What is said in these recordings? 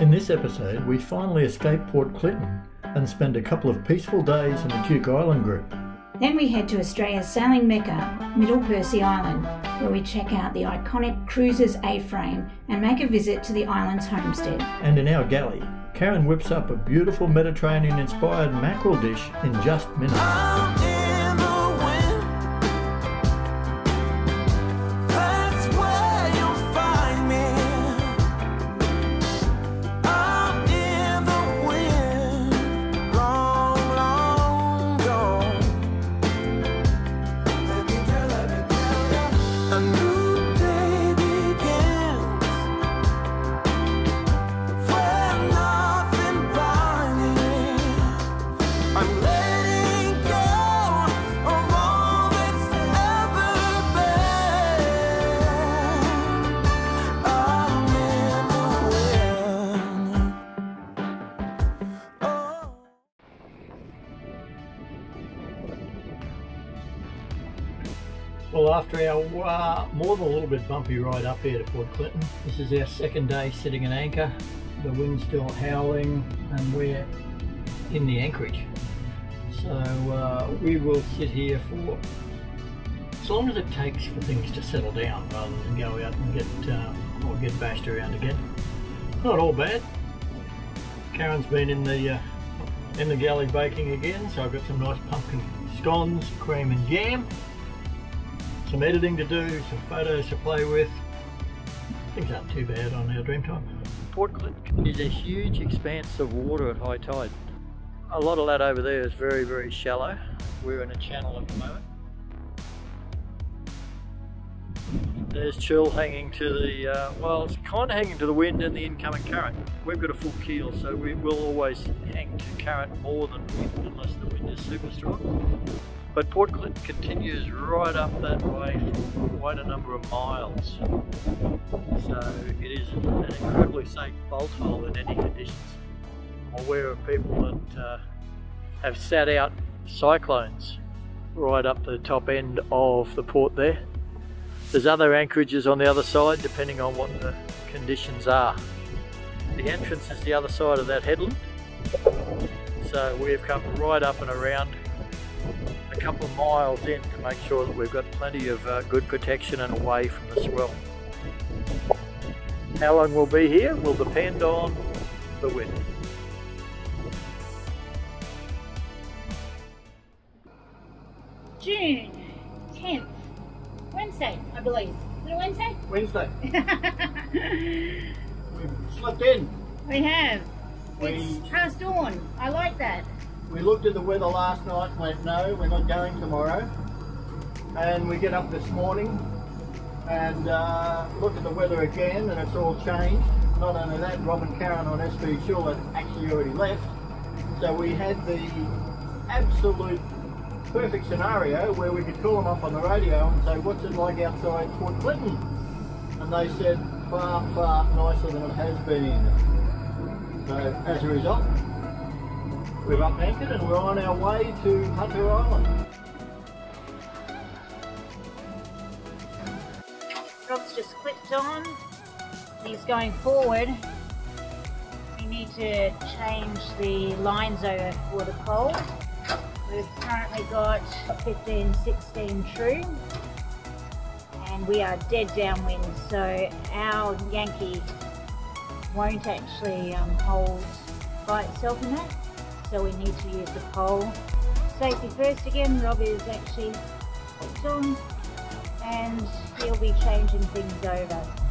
In this episode, we finally escape Port Clinton and spend a couple of peaceful days in the Duke Island group. Then we head to Australia's sailing mecca, Middle Percy Island, where we check out the iconic Cruises A-frame and make a visit to the island's homestead. And in our galley, Karen whips up a beautiful Mediterranean inspired mackerel dish in just minutes. After our uh, more than a little bit bumpy ride up here to Port Clinton, this is our second day sitting in anchor. The wind's still howling and we're in the anchorage. So uh, we will sit here for as long as it takes for things to settle down rather than go out and get uh, or get bashed around again. Not all bad. Karen's been in the uh, in the galley baking again, so I've got some nice pumpkin scones, cream and jam some editing to do, some photos to play with. Things aren't too bad on our Dreamtime. Port Clinton is a huge expanse of water at high tide. A lot of that over there is very, very shallow. We're in a channel at the moment. There's chill hanging to the, uh, well, it's kind of hanging to the wind and the incoming current. We've got a full keel, so we will always hang to current more than wind unless the wind is super strong. But Port Clinton continues right up that way for quite a number of miles. So it is an incredibly safe bolt hole in any conditions. I'm aware of people that uh, have sat out cyclones right up the top end of the port there. There's other anchorages on the other side depending on what the conditions are. The entrance is the other side of that headland. So we've come right up and around a couple of miles in to make sure that we've got plenty of uh, good protection and away from the swell. How long we'll be here will depend on the wind. June 10th, Wednesday, I believe. Is it Wednesday? Wednesday. We've slept in. we have. We- It's past dawn. I like that. We looked at the weather last night and went, no, we're not going tomorrow. And we get up this morning and uh, look at the weather again and it's all changed. Not only that, Robin Karen on SV Shore had actually already left. So we had the absolute perfect scenario where we could call them up on the radio and say, what's it like outside Port Clinton? And they said, far, far nicer than it has been. So as a result, we've up anchored and we're on our way to Hunter Island. Rob's just clipped on. He's going forward. We need to change the lines over for the pole. We've currently got 15, 16 true. And we are dead downwind, so our Yankee won't actually um, hold by itself in that. So we need to use the pole. Safety first again, Rob is actually hooked on and he'll be changing things over.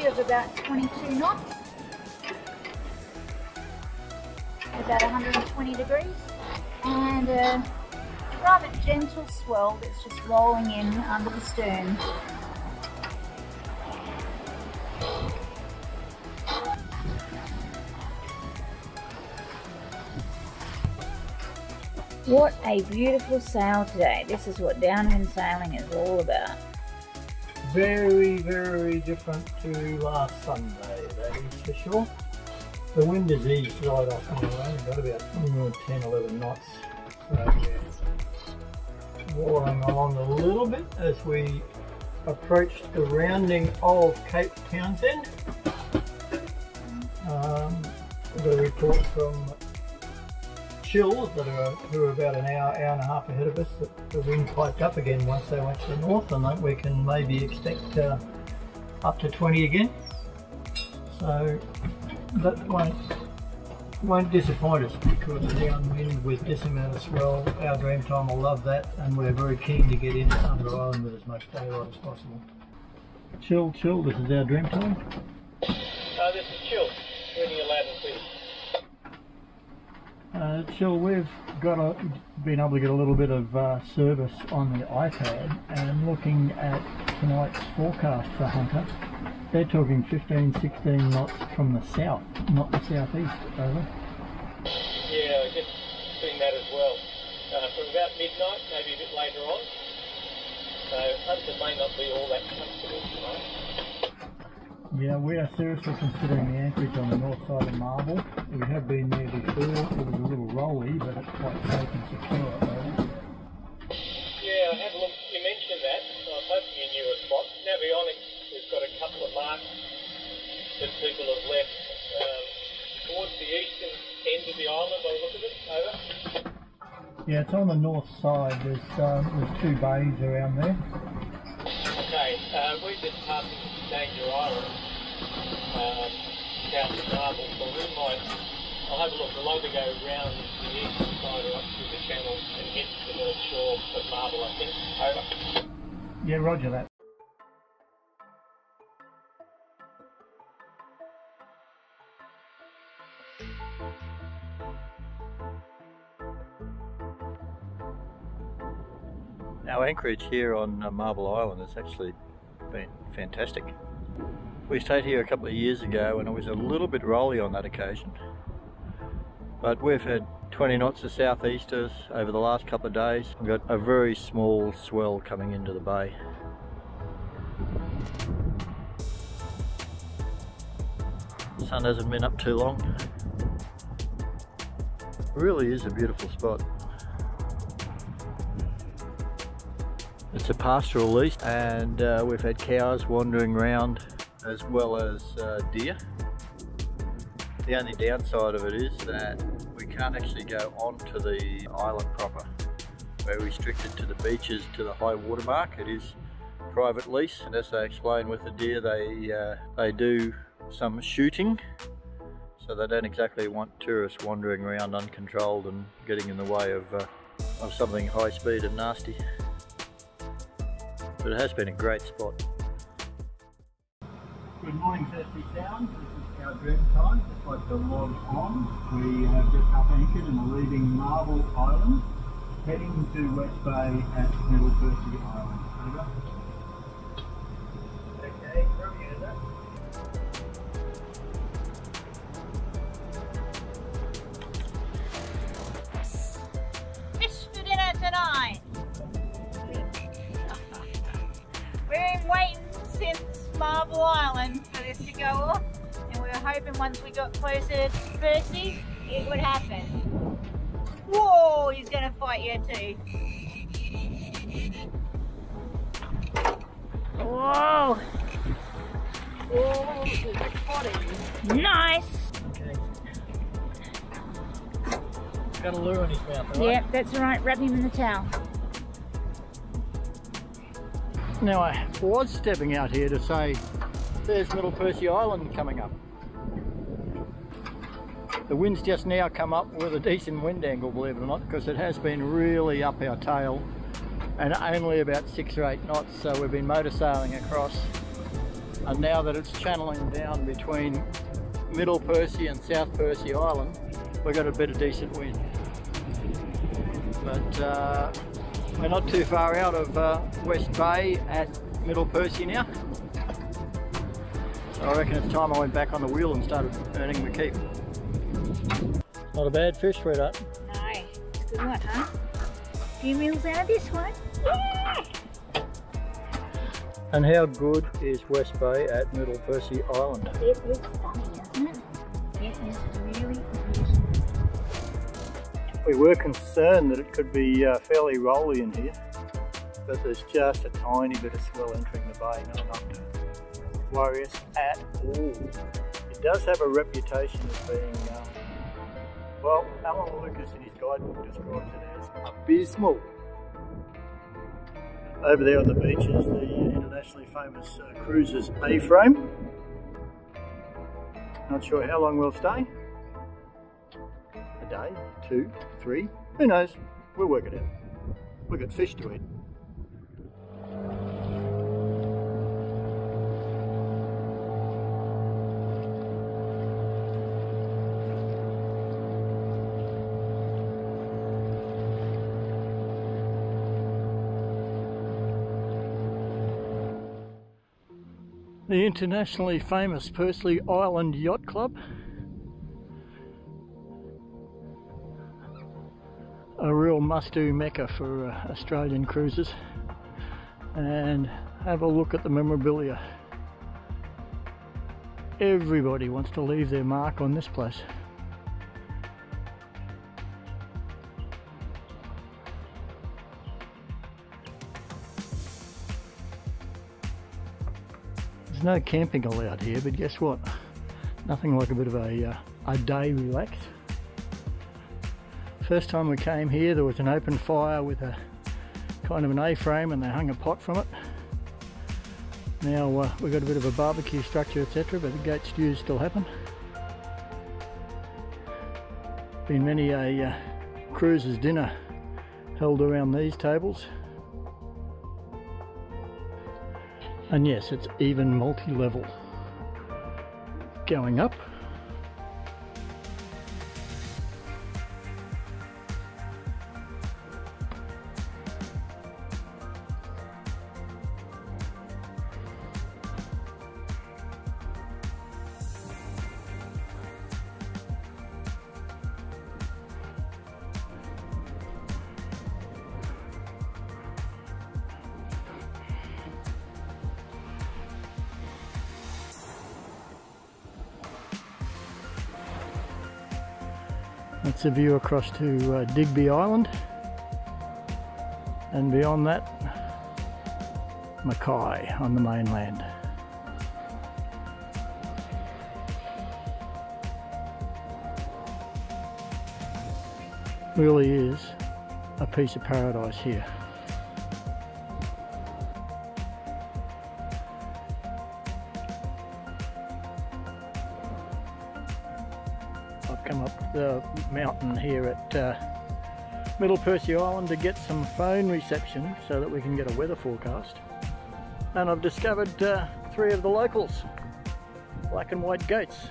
Speed of about 22 knots. About 120 degrees. And uh, rather gentle swell that's just rolling in under the stern. What a beautiful sail today. This is what downwind sailing is all about. Very, very different to last Sunday, that is for sure. The wind has eased right off on we've got about mm, 10, 11 knots. So yeah, along a little bit as we approach the rounding of Cape Townsend. Um, a report from chills that are who are about an hour, hour and a half ahead of us that the wind piped up again once they went to the north and that we can maybe expect uh, up to 20 again. So that won't won't disappoint us because downwind with this amount of swell, our dream time will love that and we're very keen to get into Hunter Island with as much daylight as possible. Chill, chill, this is our dream time. Uh, this is Chill, reading you loud and clear. Uh, Chill, we've got a, been able to get a little bit of uh, service on the iPad and looking at tonight's forecast for Hunter. They're talking 15, 16 knots from the south, not the southeast, over. Yeah, I just seen that as well. Uh, from about midnight, maybe a bit later on. So Hunter may not be all that comfortable tonight. Yeah, we are seriously considering the anchorage on the north side of Marble. We have been there before. It was a little rolly, but it's quite safe and secure. Over. Yeah, I had a look. You mentioned that. So I was hoping you knew a spot. Navionics has got a couple of marks that people have left um, towards the eastern end of the island by the look of it. Over. Yeah, it's on the north side. There's um, there's two bays around there. Okay, uh, we're just passing Danger Island, um, south of Marble, so we might, I'll have a look, we'll either go round the eastern side or up through the channel and hit the north shore of Marble, I think. Over. Yeah, roger that. Our anchorage here on uh, Marble Island is actually been fantastic. We stayed here a couple of years ago and it was a little bit rolly on that occasion. But we've had 20 knots of southeasters over the last couple of days. We've got a very small swell coming into the bay. The sun hasn't been up too long. Really is a beautiful spot. It's a pastoral lease and uh, we've had cows wandering around as well as uh, deer. The only downside of it is that we can't actually go onto the island proper. We're restricted to the beaches to the high water mark. It is private lease and as I explained with the deer they, uh, they do some shooting so they don't exactly want tourists wandering around uncontrolled and getting in the way of, uh, of something high speed and nasty but it has been a great spot. Good morning, Thirsty Sound. This is our dream time, just like the log on. We have just up anchored and are leaving Marble Island, heading to West Bay at Middle Percy Island. Over. We got closer to Percy, it would happen. Whoa, he's gonna fight you too. Whoa! Oh, exciting. Nice! Okay. Got a lure in his mouth, alright? Yep, that's right. Wrap him in the towel. Now I was stepping out here to say there's Middle Percy Island coming up. The wind's just now come up with a decent wind angle, believe it or not, because it has been really up our tail and only about six or eight knots, so we've been motor sailing across. And now that it's channeling down between Middle Percy and South Percy Island, we've got a bit of decent wind. But uh, We're not too far out of uh, West Bay at Middle Percy now. So I reckon it's time I went back on the wheel and started earning my keep. Not a bad fish, sweetheart. No, it's a good one, huh? Few meals out of this one. Yeah! And how good is West Bay at Middle Percy Island? It is stunning, isn't it? It is really beautiful. We were concerned that it could be uh, fairly rolly in here, but there's just a tiny bit of swell entering the bay, not enough to worry us at all. It does have a reputation as being, um, well, Alan Lucas in his guidebook describes it as abysmal. Over there on the beach is the internationally famous uh, Cruises A-frame. Not sure how long we'll stay a day, two, three, who knows? We'll work it out. We've got fish to eat. The internationally famous Percy Island Yacht Club. A real must-do mecca for uh, Australian cruisers. And have a look at the memorabilia. Everybody wants to leave their mark on this place there's no camping allowed here but guess what nothing like a bit of a, uh, a day relax First time we came here there was an open fire with a kind of an A-frame and they hung a pot from it. Now uh, we've got a bit of a barbecue structure etc but the goat stews still happen. Been many a uh, cruiser's dinner held around these tables. And yes, it's even multi-level. Going up That's a view across to uh, Digby Island. And beyond that, Mackay on the mainland. Really is a piece of paradise here. Mountain here at uh, Middle Percy Island to get some phone reception so that we can get a weather forecast. And I've discovered uh, three of the locals, black and white goats.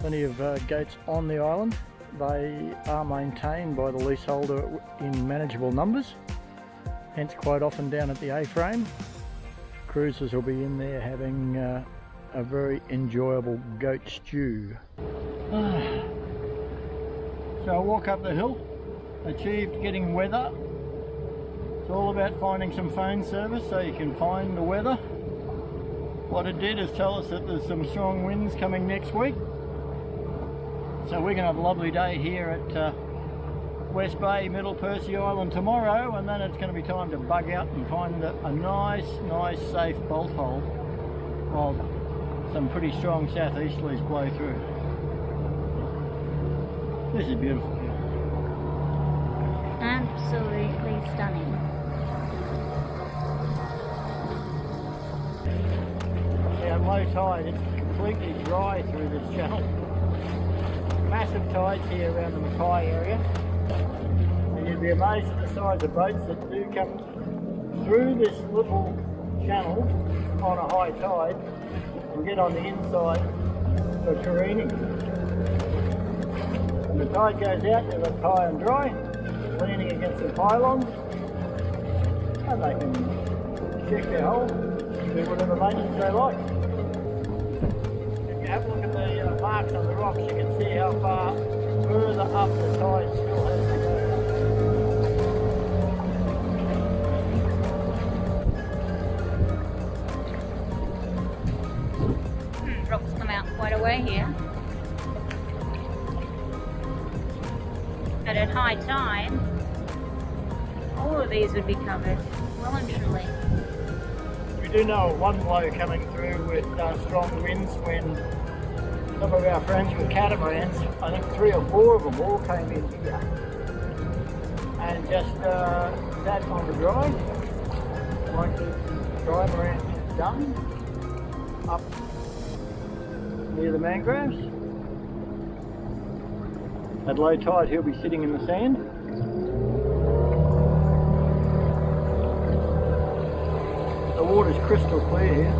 Plenty of uh, goats on the island. They are maintained by the leaseholder in manageable numbers, hence quite often down at the A-frame. Cruisers will be in there having uh, a very enjoyable goat stew. So I walk up the hill, achieved getting weather. It's all about finding some phone service so you can find the weather. What it did is tell us that there's some strong winds coming next week. So we're going to have a lovely day here at uh, West Bay, Middle Percy Island tomorrow and then it's going to be time to bug out and find a, a nice, nice safe bolt hole while some pretty strong southeasterlies blow through. This is beautiful. Absolutely stunning. At low tide, it's completely dry through this channel. Massive tides here around the Mackay area. And you'd be amazed at the size of boats that do come through this little channel on a high tide and get on the inside for careening. The tide goes out, they're left high and dry, leaning against the pylons, and they can check their hole, do whatever maintenance they like. If you have a look at the uh, marks on the rocks, you can see how far further up the tide still has these would be covered well and truly. We do know one blow coming through with uh, strong winds when some of our friends with catamarans, I think three or four of them all came in here and just uh, sat on the dry, like the trimaran has done, up near the mangroves. At low tide he'll be sitting in the sand. Water's crystal clear here.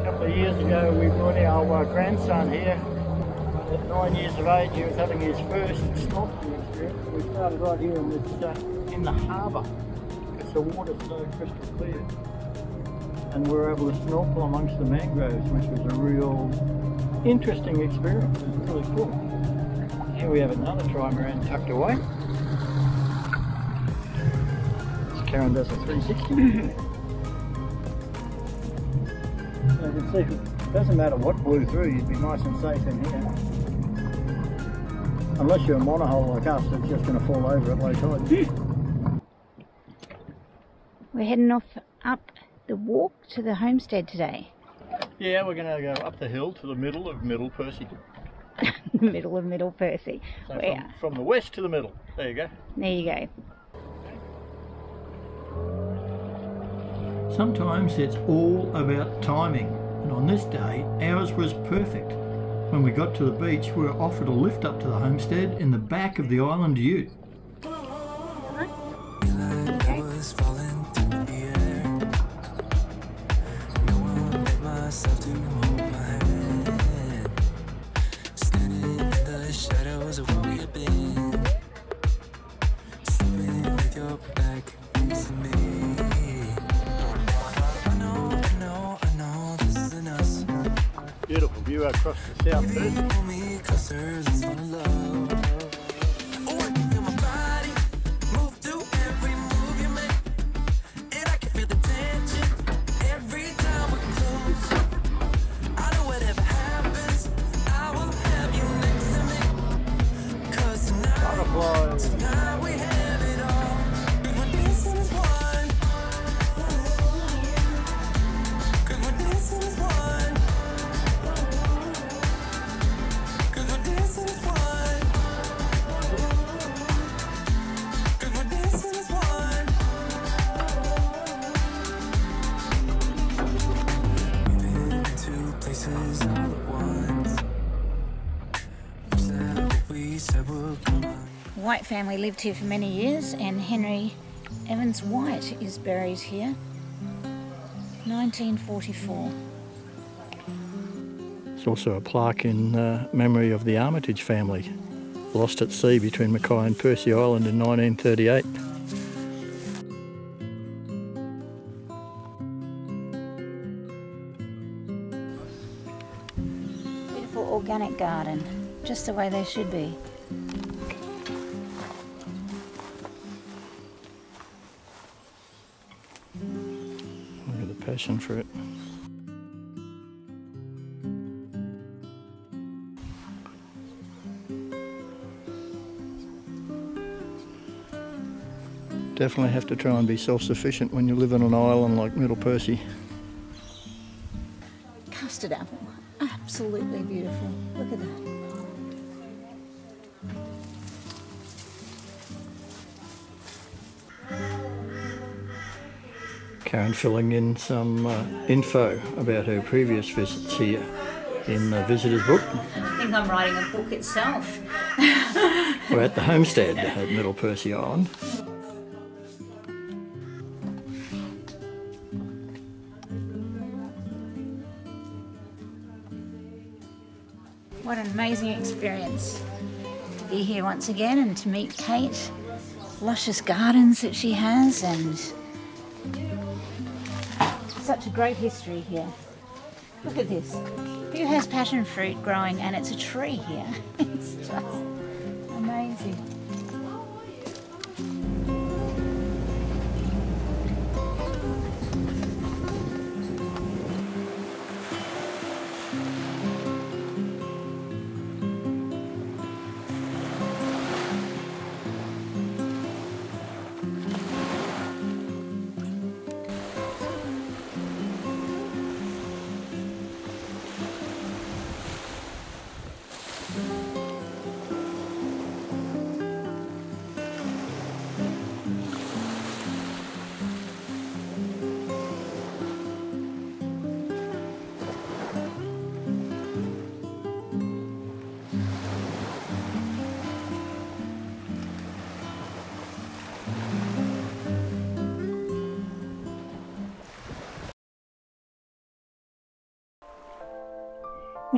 A couple of years ago, we brought our uh, grandson here. At nine years of age, he was having his first snorkeling experience. We started right here uh, in the harbour because the water's so crystal clear. And we were able to snorkel amongst the mangroves, which was a real interesting experience. It was really cool. Here we have another trimaran tucked away. Karen does a 360. so you can see, it doesn't matter what blew through, you'd be nice and safe in here. Unless you're a monohull like us, it's just going to fall over at low tide. We're heading off up the walk to the homestead today. yeah, we're going to go up the hill to the middle of Middle Percy. the middle of Middle Percy. So from, from the west to the middle. There you go. There you go. Sometimes it's all about timing, and on this day, ours was perfect. When we got to the beach, we were offered a lift up to the homestead in the back of the island ute. White family lived here for many years, and Henry Evans White is buried here. 1944. There's also a plaque in uh, memory of the Armitage family, lost at sea between Mackay and Percy Island in 1938. Beautiful organic garden, just the way they should be. Passion for it. Definitely have to try and be self-sufficient when you live on an island like Middle Percy. Custard apple, absolutely beautiful. Look at that. Karen filling in some uh, info about her previous visits here in the visitor's book. I think I'm writing a book itself. We're at the homestead at Middle Percy Island. What an amazing experience to be here once again and to meet Cate luscious gardens that she has and such a great history here. Look at this. Who has passion fruit growing and it's a tree here? it's just amazing.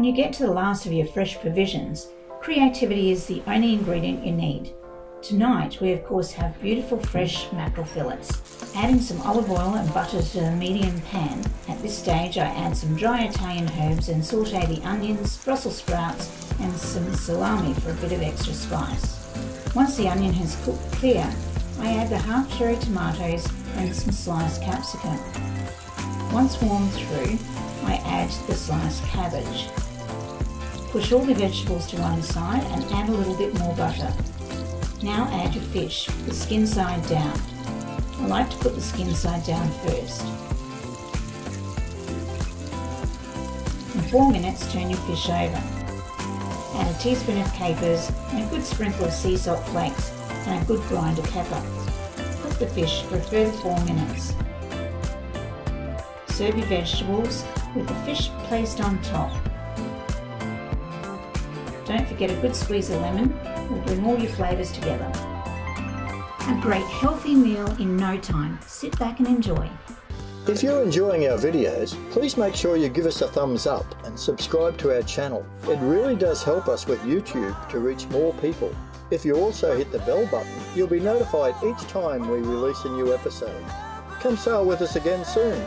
When you get to the last of your fresh provisions, creativity is the only ingredient you need. Tonight, we of course have beautiful fresh mackerel fillets. Adding some olive oil and butter to the medium pan. At this stage, I add some dry Italian herbs and saute the onions, Brussels sprouts, and some salami for a bit of extra spice. Once the onion has cooked clear, I add the half cherry tomatoes and some sliced capsicum. Once warmed through, I add the sliced cabbage. Push all the vegetables to one side and add a little bit more butter. Now add your fish, the skin side down. I like to put the skin side down first. In four minutes, turn your fish over. Add a teaspoon of capers and a good sprinkle of sea salt flakes and a good grind of pepper. Cook the fish for a further four minutes. Serve your vegetables with the fish placed on top. Don't forget a good squeeze of lemon will bring all your flavours together. A great healthy meal in no time. Sit back and enjoy. If you're enjoying our videos, please make sure you give us a thumbs up and subscribe to our channel. It really does help us with YouTube to reach more people. If you also hit the bell button, you'll be notified each time we release a new episode. Come sail with us again soon.